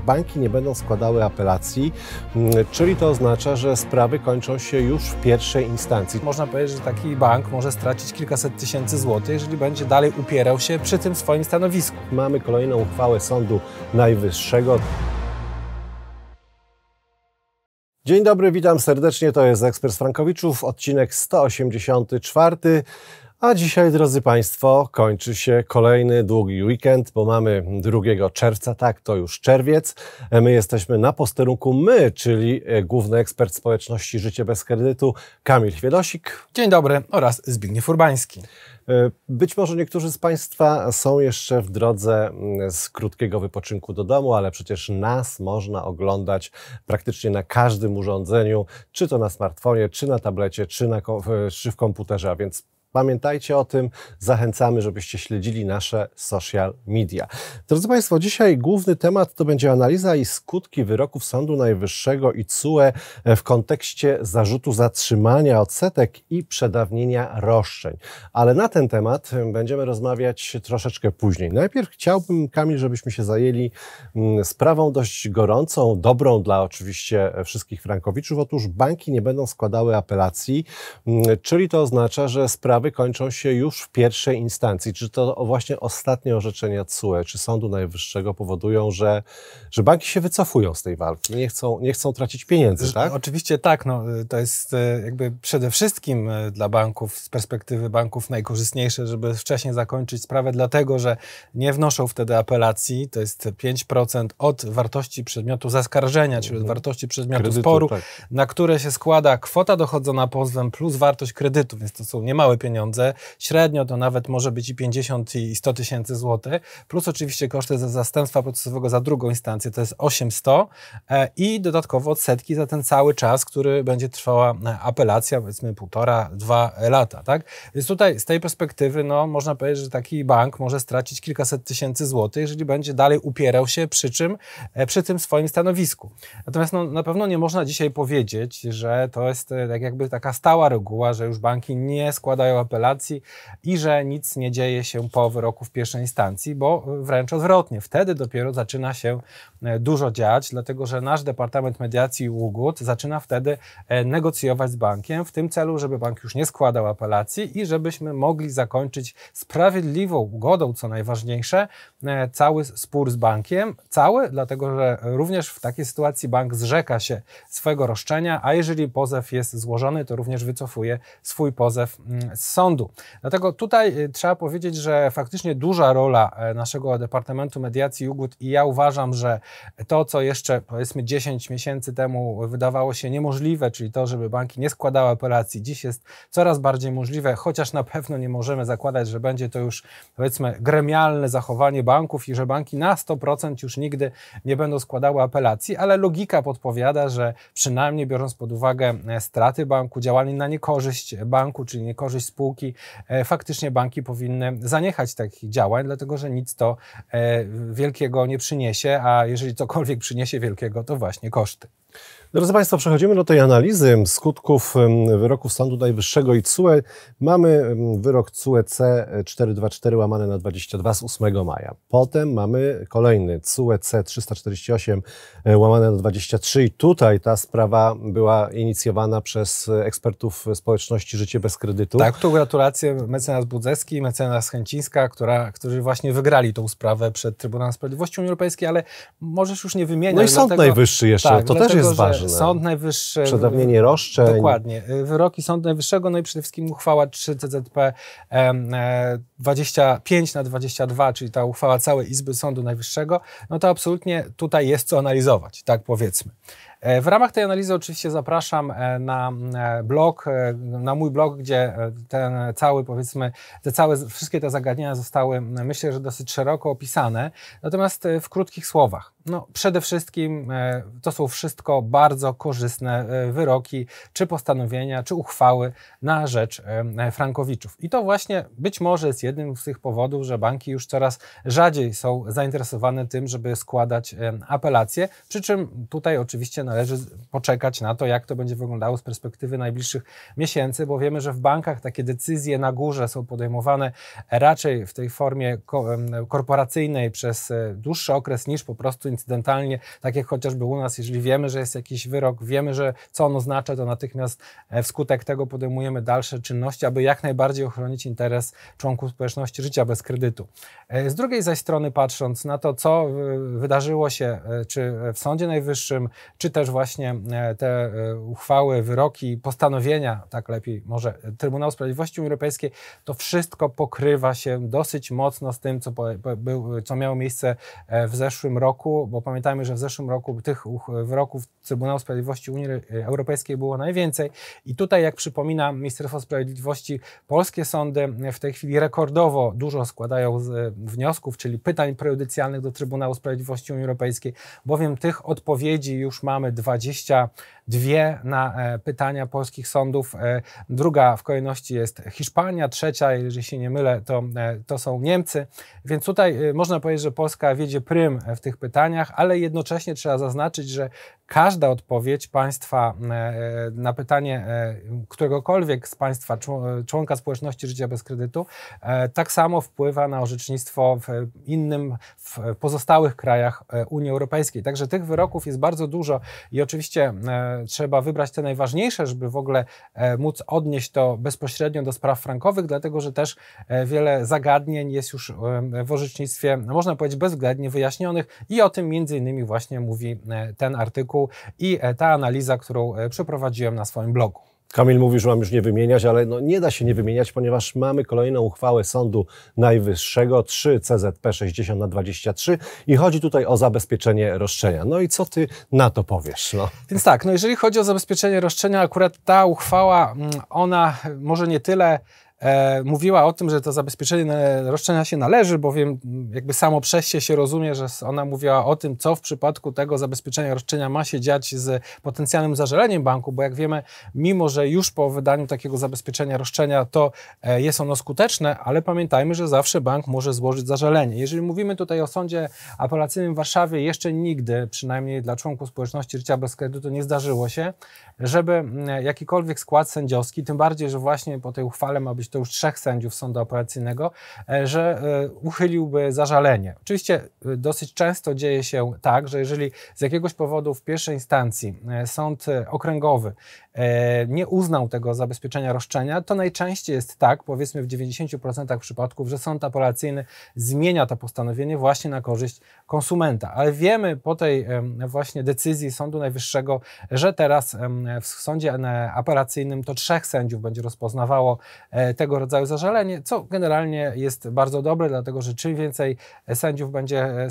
banki nie będą składały apelacji, mm, czyli to oznacza, że sprawy kończą się już w pierwszej instancji. Można powiedzieć, że taki bank może stracić kilkaset tysięcy złotych, jeżeli będzie dalej upierał się przy tym swoim stanowisku. Mamy kolejną uchwałę Sądu Najwyższego. Dzień dobry, witam serdecznie. To jest Ekspres Frankowiczów, odcinek 184. A dzisiaj, drodzy Państwo, kończy się kolejny długi weekend, bo mamy 2 czerwca, tak, to już czerwiec. My jesteśmy na posterunku my, czyli główny ekspert społeczności Życie bez kredytu, Kamil Chwiedosik. Dzień dobry oraz Zbigniew Urbański. Być może niektórzy z Państwa są jeszcze w drodze z krótkiego wypoczynku do domu, ale przecież nas można oglądać praktycznie na każdym urządzeniu, czy to na smartfonie, czy na tablecie, czy, na, czy w komputerze, a więc Pamiętajcie o tym, zachęcamy, żebyście śledzili nasze social media. Drodzy Państwo, dzisiaj główny temat to będzie analiza i skutki wyroków Sądu Najwyższego i CUE w kontekście zarzutu zatrzymania odsetek i przedawnienia roszczeń. Ale na ten temat będziemy rozmawiać troszeczkę później. Najpierw chciałbym, Kamil, żebyśmy się zajęli mm, sprawą dość gorącą, dobrą dla oczywiście wszystkich frankowiczów. Otóż banki nie będą składały apelacji, mm, czyli to oznacza, że sprawa sprawy kończą się już w pierwszej instancji. Czy to właśnie ostatnie orzeczenia CUE czy Sądu Najwyższego powodują, że, że banki się wycofują z tej walki, nie chcą, nie chcą tracić pieniędzy, tak? Oczywiście tak. No, to jest e, jakby przede wszystkim e, dla banków, z perspektywy banków najkorzystniejsze, żeby wcześniej zakończyć sprawę, dlatego że nie wnoszą wtedy apelacji. To jest 5% od wartości przedmiotu zaskarżenia, czyli od mhm. wartości przedmiotu kredytu, sporu, tak. na które się składa kwota dochodzona pozwem plus wartość kredytu, więc to są niemałe pieniądze pieniądze. Średnio to nawet może być i 50 i 100 tysięcy złotych, plus oczywiście koszty za zastępstwa procesowego za drugą instancję to jest 800 e, i dodatkowo odsetki za ten cały czas, który będzie trwała e, apelacja, powiedzmy półtora, dwa lata, tak? Więc tutaj z tej perspektywy, no można powiedzieć, że taki bank może stracić kilkaset tysięcy złotych, jeżeli będzie dalej upierał się przy czym, e, przy tym swoim stanowisku. Natomiast no, na pewno nie można dzisiaj powiedzieć, że to jest tak jakby taka stała reguła, że już banki nie składają apelacji i że nic nie dzieje się po wyroku w pierwszej instancji, bo wręcz odwrotnie. Wtedy dopiero zaczyna się e, dużo dziać, dlatego że nasz Departament Mediacji i Ugód zaczyna wtedy e, negocjować z bankiem w tym celu, żeby bank już nie składał apelacji i żebyśmy mogli zakończyć sprawiedliwą ugodą, co najważniejsze, e, cały spór z bankiem. Cały, dlatego że również w takiej sytuacji bank zrzeka się swojego roszczenia, a jeżeli pozew jest złożony, to również wycofuje swój pozew mm, sądu. Dlatego tutaj y, trzeba powiedzieć, że faktycznie duża rola e, naszego Departamentu Mediacji i Ugód i ja uważam, że to, co jeszcze powiedzmy 10 miesięcy temu wydawało się niemożliwe, czyli to, żeby banki nie składały apelacji, dziś jest coraz bardziej możliwe, chociaż na pewno nie możemy zakładać, że będzie to już powiedzmy gremialne zachowanie banków i że banki na 100% już nigdy nie będą składały apelacji, ale logika podpowiada, że przynajmniej biorąc pod uwagę e, straty banku, działanie na niekorzyść banku, czyli niekorzyść spółki, e, faktycznie banki powinny zaniechać takich działań, dlatego że nic to e, wielkiego nie przyniesie, a jeżeli cokolwiek przyniesie wielkiego, to właśnie koszty. Drodzy Państwo, przechodzimy do tej analizy skutków wyroków Sądu Najwyższego i CUE. Mamy wyrok CUE C424 łamane na 22 z 8 maja. Potem mamy kolejny CUE C348 e, łamane na 23 i tutaj ta sprawa była inicjowana przez ekspertów społeczności Życie bez kredytu. Tak, tu gratulacje mecenas Budzewski i mecenas Chęcińska, która, którzy właśnie wygrali tą sprawę przed Trybunałem Sprawiedliwości Unii Europejskiej, ale możesz już nie wymieniać. No i Sąd dlatego, Najwyższy jeszcze, tak, to dlatego, też jest ważne ważne. Sąd Najwyższy. Przedawnienie roszczeń. Dokładnie. Wyroki Sądu Najwyższego, no i przede wszystkim uchwała 3 CZP 25 na 22, czyli ta uchwała całej Izby Sądu Najwyższego, no to absolutnie tutaj jest co analizować, tak powiedzmy. E, w ramach tej analizy oczywiście zapraszam e, na e, blog, na mój blog, gdzie ten cały, powiedzmy, te całe, wszystkie te zagadnienia zostały, myślę, że dosyć szeroko opisane, natomiast w krótkich słowach. No, przede wszystkim to są wszystko bardzo korzystne wyroki, czy postanowienia, czy uchwały na rzecz frankowiczów. I to właśnie być może jest jednym z tych powodów, że banki już coraz rzadziej są zainteresowane tym, żeby składać apelacje, przy czym tutaj oczywiście należy poczekać na to, jak to będzie wyglądało z perspektywy najbliższych miesięcy, bo wiemy, że w bankach takie decyzje na górze są podejmowane raczej w tej formie korporacyjnej przez e, dłuższy okres niż po prostu incydentalnie, tak jak chociażby u nas, jeżeli wiemy, że jest jakiś wyrok, wiemy, że co on oznacza, to natychmiast e, wskutek tego podejmujemy dalsze czynności, aby jak najbardziej ochronić interes członków społeczności życia bez kredytu. E, z drugiej zaś strony patrząc na to, co wydarzyło się czy w Sądzie Najwyższym, czy też właśnie te uchwały, wyroki, postanowienia, tak lepiej może Trybunału Sprawiedliwości Europejskiej, to wszystko pokrywa się dosyć mocno z tym, co, był, co miało miejsce e, w zeszłym roku, bo pamiętajmy, że w zeszłym roku tych wyroków Trybunału Sprawiedliwości Unii Europejskiej było najwięcej. I tutaj, jak przypomina Ministerstwo Sprawiedliwości, polskie sądy w tej chwili rekordowo dużo składają wniosków, czyli pytań prejudycjalnych do Trybunału Sprawiedliwości Unii Europejskiej, bowiem tych odpowiedzi już mamy 20 dwie na e, pytania polskich sądów. E, druga w kolejności jest Hiszpania, trzecia, jeżeli się nie mylę, to, e, to są Niemcy. Więc tutaj można powiedzieć, że Polska wiedzie prym w tych pytaniach, ale jednocześnie trzeba zaznaczyć, że każda odpowiedź państwa na pytanie któregokolwiek z państwa członka społeczności życia bez kredytu tak samo wpływa na orzecznictwo w innym, w pozostałych krajach Unii Europejskiej. Także tych wyroków jest bardzo dużo i oczywiście trzeba wybrać te najważniejsze, żeby w ogóle e, móc odnieść to bezpośrednio do spraw frankowych, dlatego że też e, wiele zagadnień jest już e, w orzecznictwie, można powiedzieć, bezwzględnie wyjaśnionych i o tym między innymi właśnie mówi ten artykuł i ta analiza, którą przeprowadziłem na swoim blogu. Kamil mówi, że mam już nie wymieniać, ale no nie da się nie wymieniać, ponieważ mamy kolejną uchwałę Sądu Najwyższego 3 CZP 60 na 23 i chodzi tutaj o zabezpieczenie roszczenia. No i co ty na to powiesz? No. Więc tak, no jeżeli chodzi o zabezpieczenie roszczenia, akurat ta uchwała, mm, ona może nie tyle e, mówiła o tym, że to zabezpieczenie roszczenia się należy, bowiem jakby samo przejście się rozumie, że ona mówiła o tym, co w przypadku tego zabezpieczenia roszczenia ma się dziać z potencjalnym zażaleniem banku, bo jak wiemy, mimo że już po wydaniu takiego zabezpieczenia roszczenia to e, jest ono skuteczne, ale pamiętajmy, że zawsze bank może złożyć zażalenie. Jeżeli mówimy tutaj o sądzie apelacyjnym w Warszawie, jeszcze nigdy, przynajmniej dla członków społeczności życia bez kredytu, nie zdarzyło się, żeby jakikolwiek skład sędziowski, tym bardziej, że właśnie po tej uchwale ma być to już trzech sędziów sądu operacyjnego, e, że e, uchyliłby zażalenie. Oczywiście e, dosyć często dzieje się tak, że jeżeli z jakiegoś powodu w pierwszej instancji sąd okręgowy nie uznał tego zabezpieczenia roszczenia, to najczęściej jest tak, powiedzmy w 90% przypadków, że sąd apelacyjny zmienia to postanowienie właśnie na korzyść konsumenta. Ale wiemy po tej właśnie decyzji Sądu Najwyższego, że teraz w sądzie apelacyjnym to trzech sędziów będzie rozpoznawało tego rodzaju zażalenie, co generalnie jest bardzo dobre, dlatego że czym więcej sędziów będzie,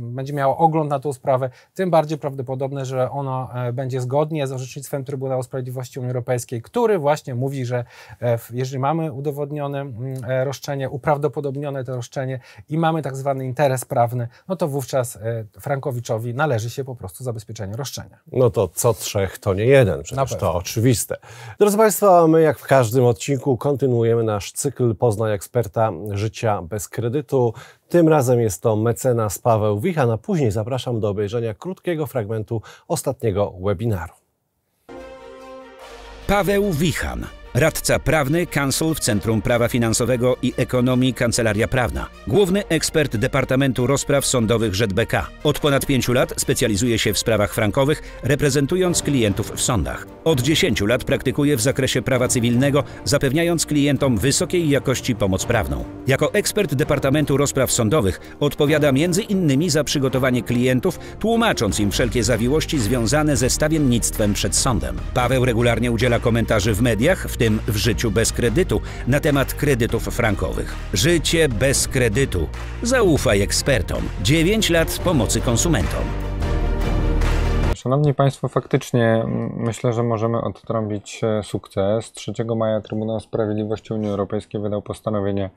będzie miało ogląd na tą sprawę, tym bardziej prawdopodobne, że ono e, będzie zgodnie z orzecznictwem Trybunału Sprawiedliwości Unii Europejskiej, który właśnie mówi, że e, jeżeli mamy udowodnione mm, e, roszczenie, uprawdopodobnione to roszczenie i mamy tak zwany interes prawny, no to wówczas Frankowiczowi należy się po prostu zabezpieczenie roszczenia. No to co trzech, to nie jeden, przecież to oczywiste. Drodzy Państwo, my jak w każdym odcinku kontynuujemy nasz cykl Poznaj eksperta życia bez kredytu. Tym razem jest to mecenas Paweł Wichan, a później zapraszam do obejrzenia krótkiego fragmentu ostatniego webinaru. Paweł Wichan Radca prawny, kancel w Centrum Prawa Finansowego i Ekonomii Kancelaria Prawna. Główny ekspert Departamentu Rozpraw Sądowych ŻBK. Od ponad pięciu lat specjalizuje się w sprawach frankowych, reprezentując klientów w sądach. Od dziesięciu lat praktykuje w zakresie prawa cywilnego, zapewniając klientom wysokiej jakości pomoc prawną. Jako ekspert Departamentu Rozpraw Sądowych odpowiada innymi za przygotowanie klientów, tłumacząc im wszelkie zawiłości związane ze stawiennictwem przed sądem. Paweł regularnie udziela komentarzy w mediach, w tym w życiu bez kredytu, na temat kredytów frankowych. Życie bez kredytu. Zaufaj ekspertom. 9 lat pomocy konsumentom. Szanowni Państwo, faktycznie myślę, że możemy odtrąbić e, sukces. 3 maja Trybunał Sprawiedliwości Unii Europejskiej wydał postanowienie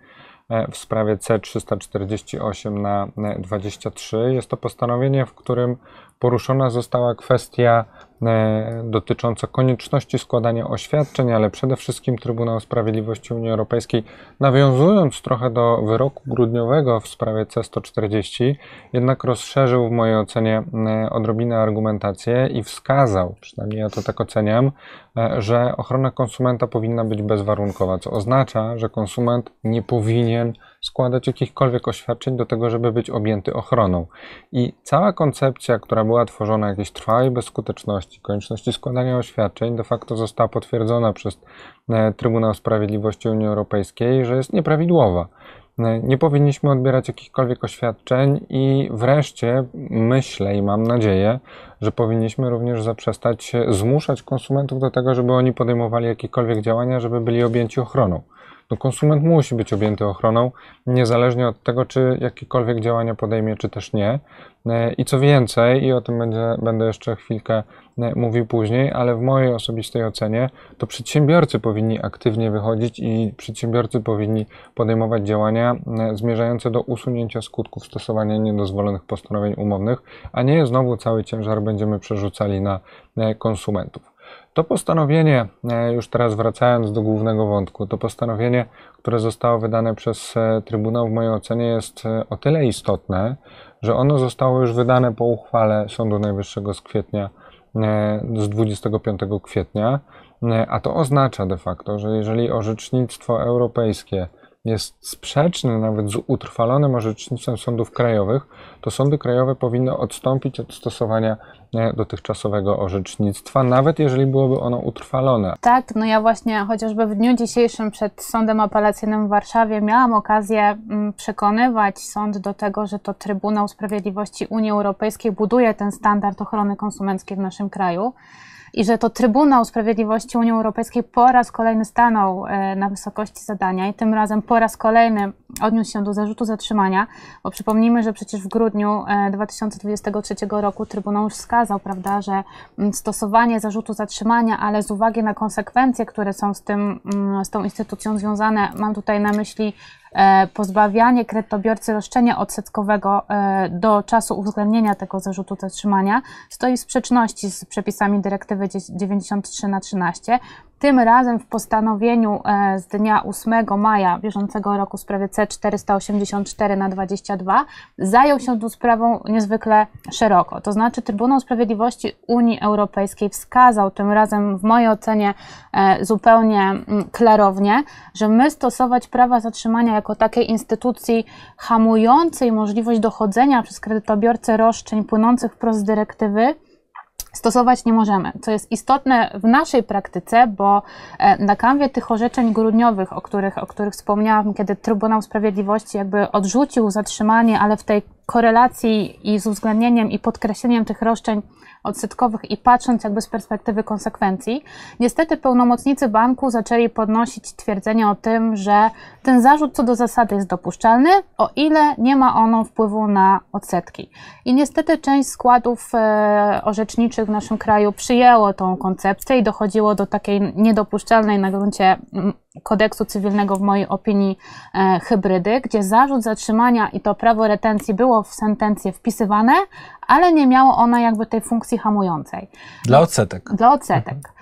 e, w sprawie C348 na 23. Jest to postanowienie, w którym poruszona została kwestia e, dotycząca konieczności składania oświadczeń, ale przede wszystkim Trybunał Sprawiedliwości Unii Europejskiej, nawiązując trochę do wyroku grudniowego w sprawie C140, jednak rozszerzył w mojej ocenie e, odrobinę argumentację i wskazał, przynajmniej ja to tak oceniam, e, że ochrona konsumenta powinna być bezwarunkowa, co oznacza, że konsument nie powinien składać jakichkolwiek oświadczeń do tego, żeby być objęty ochroną. I cała koncepcja, która była tworzona jakiejś trwałej bezskuteczności, konieczności składania oświadczeń, de facto została potwierdzona przez e, Trybunał Sprawiedliwości Unii Europejskiej, że jest nieprawidłowa. E, nie powinniśmy odbierać jakichkolwiek oświadczeń i wreszcie myślę i mam nadzieję, że powinniśmy również zaprzestać zmuszać konsumentów do tego, żeby oni podejmowali jakiekolwiek działania, żeby byli objęci ochroną no konsument musi być objęty ochroną, niezależnie od tego, czy jakiekolwiek działania podejmie, czy też nie. E, I co więcej, i o tym będzie, będę jeszcze chwilkę e, mówił później, ale w mojej osobistej ocenie to przedsiębiorcy powinni aktywnie wychodzić i przedsiębiorcy powinni podejmować działania e, zmierzające do usunięcia skutków stosowania niedozwolonych postanowień umownych, a nie znowu cały ciężar będziemy przerzucali na konsumentów. To postanowienie, e, już teraz wracając do głównego wątku, to postanowienie, które zostało wydane przez e, Trybunał w mojej ocenie jest e, o tyle istotne, że ono zostało już wydane po uchwale Sądu Najwyższego z kwietnia, z 25 kwietnia, a to oznacza de facto, że jeżeli orzecznictwo europejskie jest sprzeczny nawet z utrwalonym orzecznictwem sądów krajowych, to sądy krajowe powinny odstąpić od stosowania dotychczasowego orzecznictwa, nawet jeżeli byłoby ono utrwalone. Tak, no ja właśnie chociażby w dniu dzisiejszym przed Sądem Apelacyjnym w Warszawie miałam okazję mm, przekonywać sąd do tego, że to Trybunał Sprawiedliwości Unii Europejskiej buduje ten standard ochrony konsumenckiej w naszym kraju i że to Trybunał Sprawiedliwości Unii Europejskiej po raz kolejny stanął e, na wysokości zadania i tym razem po raz kolejny odniósł się do zarzutu zatrzymania, bo przypomnijmy, że przecież w grudniu 2023 e, roku Trybunał już wskazał, prawda, że mm, stosowanie zarzutu zatrzymania, ale z uwagi na konsekwencje, które są z, tym, mm, z tą instytucją związane, mam tutaj na myśli E, pozbawianie kredytobiorcy roszczenia odsetkowego e, do czasu uwzględnienia tego zarzutu zatrzymania stoi w sprzeczności z przepisami dyrektywy 93 na 13. Tym razem w postanowieniu e, z dnia 8 maja bieżącego roku w sprawie C484 na 22 zajął się tą sprawą niezwykle szeroko. To znaczy Trybunał Sprawiedliwości Unii Europejskiej wskazał tym razem w mojej ocenie e, zupełnie mm, klarownie, że my stosować prawa zatrzymania jako takiej instytucji hamującej możliwość dochodzenia przez kredytobiorcę roszczeń płynących wprost z dyrektywy stosować nie możemy, co jest istotne w naszej praktyce, bo e, na kanwie tych orzeczeń grudniowych, o których, o których wspomniałam, kiedy Trybunał Sprawiedliwości jakby odrzucił zatrzymanie, ale w tej korelacji i z uwzględnieniem i podkreśleniem tych roszczeń odsetkowych i patrząc jakby z perspektywy konsekwencji, niestety pełnomocnicy banku zaczęli podnosić twierdzenie o tym, że ten zarzut co do zasady jest dopuszczalny, o ile nie ma ono wpływu na odsetki. I niestety część składów e, orzeczniczych w naszym kraju przyjęło tą koncepcję i dochodziło do takiej niedopuszczalnej na gruncie kodeksu cywilnego, w mojej opinii, e, hybrydy, gdzie zarzut zatrzymania i to prawo retencji było w sentencję wpisywane, ale nie miało ono jakby tej funkcji hamującej. Dla odsetek. Dla odsetek. Mhm.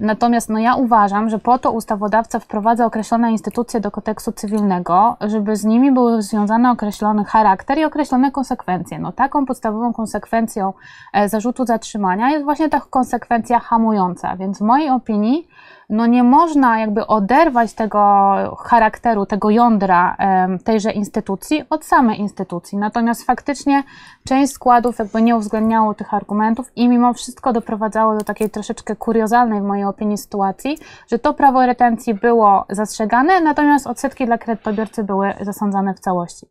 Natomiast no, ja uważam, że po to ustawodawca wprowadza określone instytucje do kodeksu cywilnego, żeby z nimi były związane określony charakter i określone konsekwencje. No, taką podstawową konsekwencją e, zarzutu zatrzymania jest właśnie ta konsekwencja hamująca. Więc w mojej opinii no nie można jakby oderwać tego charakteru, tego jądra tejże instytucji od samej instytucji. Natomiast faktycznie część składów jakby nie uwzględniało tych argumentów i mimo wszystko doprowadzało do takiej troszeczkę kuriozalnej w mojej opinii sytuacji, że to prawo retencji było zastrzegane, natomiast odsetki dla kredytobiorcy były zasądzane w całości.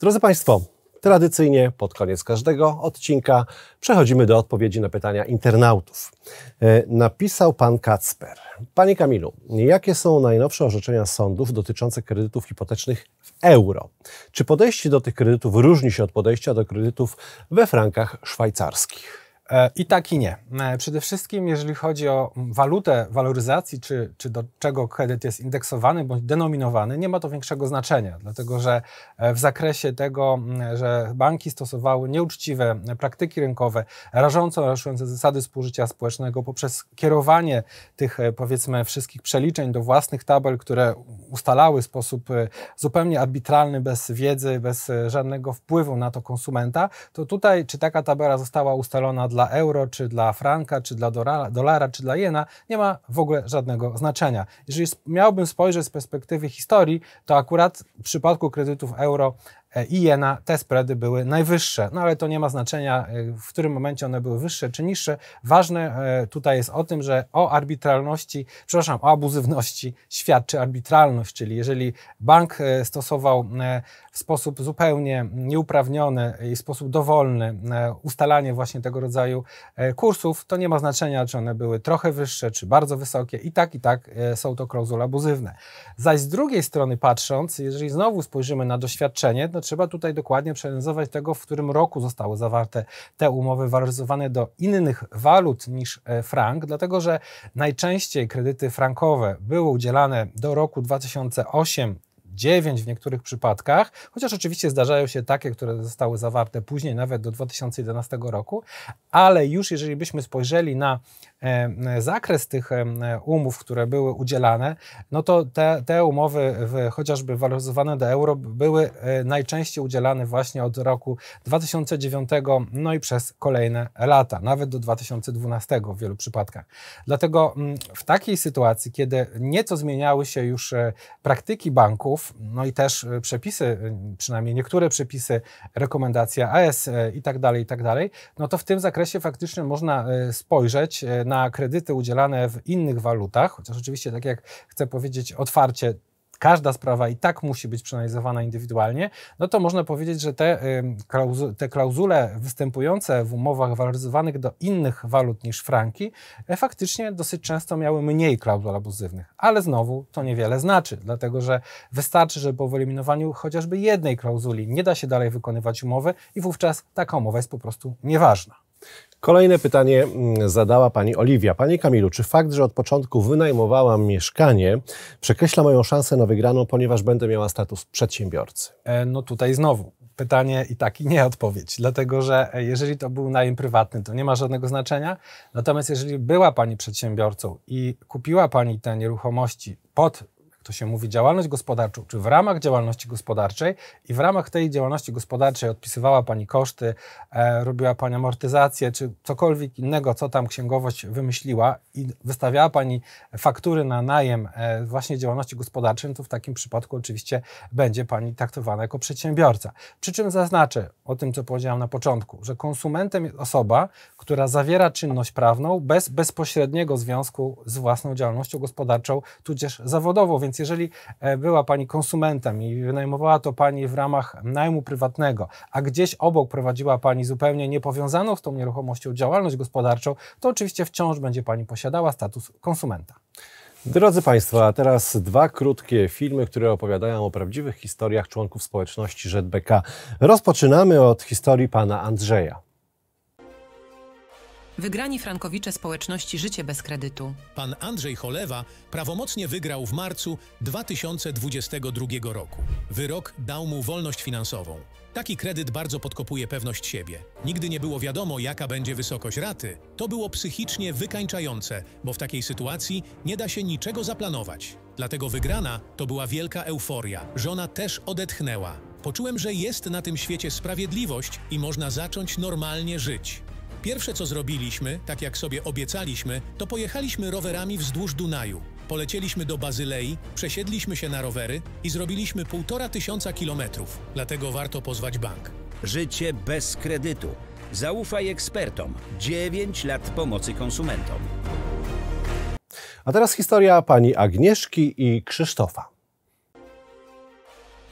Drodzy Państwo, Tradycyjnie pod koniec każdego odcinka przechodzimy do odpowiedzi na pytania internautów. E, napisał pan Kacper. Panie Kamilu, jakie są najnowsze orzeczenia sądów dotyczące kredytów hipotecznych w euro? Czy podejście do tych kredytów różni się od podejścia do kredytów we frankach szwajcarskich? E, I tak i nie. E, przede wszystkim, jeżeli chodzi o walutę waloryzacji, czy, czy do czego kredyt jest indeksowany bądź denominowany, nie ma to większego znaczenia, dlatego że e, w zakresie tego, że banki stosowały nieuczciwe praktyki rynkowe, rażąco naruszujące zasady współżycia społecznego poprzez kierowanie tych, powiedzmy, wszystkich przeliczeń do własnych tabel, które ustalały w sposób zupełnie arbitralny, bez wiedzy, bez żadnego wpływu na to konsumenta, to tutaj, czy taka tabela została ustalona dla euro, czy dla franka, czy dla dolara, czy dla jena, nie ma w ogóle żadnego znaczenia. Jeżeli miałbym spojrzeć z perspektywy historii, to akurat w przypadku kredytów euro i jena te spready były najwyższe. No ale to nie ma znaczenia, e, w którym momencie one były wyższe czy niższe. Ważne e, tutaj jest o tym, że o arbitralności, przepraszam, o abuzywności świadczy arbitralność, czyli jeżeli bank stosował w sposób zupełnie nieuprawniony i w sposób dowolny ustalanie właśnie tego rodzaju kursów, to nie ma znaczenia, czy one były trochę wyższe, czy bardzo wysokie. I tak, i tak są to klauzule abuzywne. Zaś z drugiej strony patrząc, jeżeli znowu spojrzymy na doświadczenie, no trzeba tutaj dokładnie przeanalizować tego, w którym roku zostały zawarte te umowy waloryzowane do innych walut niż e, frank, dlatego że najczęściej kredyty frankowe były udzielane do roku 2008 9 w niektórych przypadkach, chociaż oczywiście zdarzają się takie, które zostały zawarte później, nawet do 2011 roku, ale już jeżeli byśmy spojrzeli na zakres tych e, umów, które były udzielane, no to te, te umowy w, chociażby waloryzowane do euro były e, najczęściej udzielane właśnie od roku 2009, no i przez kolejne lata, nawet do 2012 w wielu przypadkach. Dlatego w takiej sytuacji, kiedy nieco zmieniały się już praktyki banków, no i też przepisy, przynajmniej niektóre przepisy, rekomendacja AS i tak dalej, i tak dalej, no to w tym zakresie faktycznie można spojrzeć na kredyty udzielane w innych walutach, chociaż oczywiście, tak jak chcę powiedzieć otwarcie, każda sprawa i tak musi być przeanalizowana indywidualnie, no to można powiedzieć, że te, te klauzule występujące w umowach waloryzowanych do innych walut niż franki e, faktycznie dosyć często miały mniej klauzul abuzywnych. Ale znowu to niewiele znaczy, dlatego że wystarczy, że po wyeliminowaniu chociażby jednej klauzuli nie da się dalej wykonywać umowy i wówczas taka umowa jest po prostu nieważna. Kolejne pytanie mm, zadała pani Oliwia. Panie Kamilu, czy fakt, że od początku wynajmowałam mieszkanie, przekreśla moją szansę na wygraną, ponieważ będę miała status przedsiębiorcy? E, no tutaj znowu pytanie i tak i nie odpowiedź, dlatego że e, jeżeli to był najem prywatny, to nie ma żadnego znaczenia. Natomiast jeżeli była pani przedsiębiorcą i kupiła pani te nieruchomości pod to się mówi działalność gospodarczą, czy w ramach działalności gospodarczej. I w ramach tej działalności gospodarczej odpisywała Pani koszty, e, robiła Pani amortyzację, czy cokolwiek innego, co tam księgowość wymyśliła. I wystawiała Pani faktury na najem e, właśnie działalności gospodarczej, no to w takim przypadku oczywiście będzie Pani traktowana jako przedsiębiorca. Przy czym zaznaczę o tym, co powiedziałam na początku, że konsumentem jest osoba, która zawiera czynność prawną bez bezpośredniego związku z własną działalnością gospodarczą, tudzież zawodową, więc więc jeżeli e, była Pani konsumentem i wynajmowała to Pani w ramach najmu prywatnego, a gdzieś obok prowadziła Pani zupełnie niepowiązaną z tą nieruchomością działalność gospodarczą, to oczywiście wciąż będzie Pani posiadała status konsumenta. Drodzy Państwo, a teraz dwa krótkie filmy, które opowiadają o prawdziwych historiach członków społeczności ZBK. Rozpoczynamy od historii pana Andrzeja. Wygrani frankowicze społeczności Życie bez kredytu. Pan Andrzej Cholewa prawomocnie wygrał w marcu 2022 roku. Wyrok dał mu wolność finansową. Taki kredyt bardzo podkopuje pewność siebie. Nigdy nie było wiadomo, jaka będzie wysokość raty. To było psychicznie wykańczające, bo w takiej sytuacji nie da się niczego zaplanować. Dlatego wygrana to była wielka euforia. Żona też odetchnęła. Poczułem, że jest na tym świecie sprawiedliwość i można zacząć normalnie żyć. Pierwsze co zrobiliśmy, tak jak sobie obiecaliśmy, to pojechaliśmy rowerami wzdłuż Dunaju. Polecieliśmy do Bazylei, przesiedliśmy się na rowery i zrobiliśmy półtora tysiąca kilometrów. Dlatego warto pozwać bank. Życie bez kredytu. Zaufaj ekspertom. 9 lat pomocy konsumentom. A teraz historia pani Agnieszki i Krzysztofa.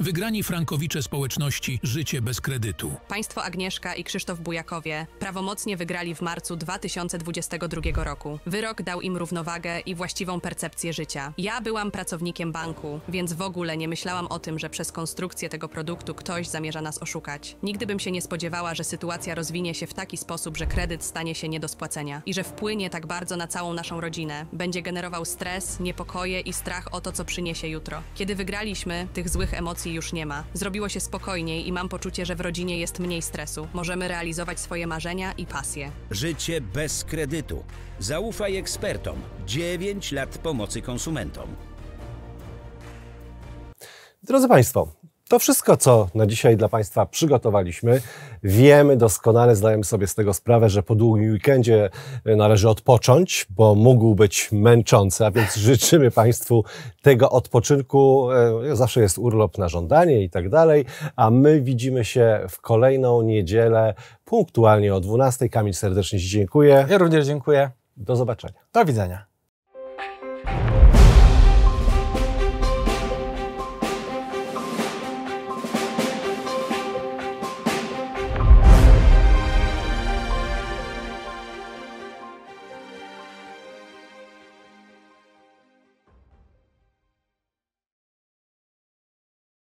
Wygrani frankowicze społeczności Życie bez kredytu. Państwo Agnieszka i Krzysztof Bujakowie prawomocnie wygrali w marcu 2022 roku. Wyrok dał im równowagę i właściwą percepcję życia. Ja byłam pracownikiem banku, więc w ogóle nie myślałam o tym, że przez konstrukcję tego produktu ktoś zamierza nas oszukać. Nigdy bym się nie spodziewała, że sytuacja rozwinie się w taki sposób, że kredyt stanie się nie do spłacenia i że wpłynie tak bardzo na całą naszą rodzinę. Będzie generował stres, niepokoje i strach o to, co przyniesie jutro. Kiedy wygraliśmy, tych złych emocji już nie ma. Zrobiło się spokojniej i mam poczucie, że w rodzinie jest mniej stresu. Możemy realizować swoje marzenia i pasje. Życie bez kredytu. Zaufaj ekspertom. 9 lat pomocy konsumentom. Drodzy Państwo, to wszystko, co na dzisiaj dla Państwa przygotowaliśmy. Wiemy doskonale, zdajemy sobie z tego sprawę, że po długim weekendzie należy odpocząć, bo mógł być męczący, a więc życzymy Państwu tego odpoczynku. E, Zawsze jest urlop na żądanie i tak dalej, a my widzimy się w kolejną niedzielę punktualnie o 12. Kamil serdecznie Ci dziękuję. Ja również dziękuję. Do zobaczenia. Do widzenia.